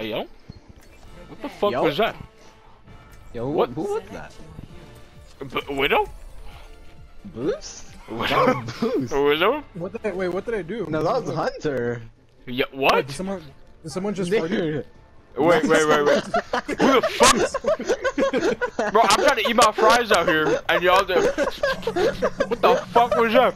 Hey, yo. What the fuck Yo. was that? Yo, What? who was that? B Widow? Boost? Widow? Boost. Widow? What did I, wait, what did I do? No, that was Hunter. Yeah, Wait, what? did someone, did someone just fart you? Dude. Wait, wait, wait, wait. Who the fuck? Bro, I'm trying to eat my fries out here, and y'all do. What the fuck was that?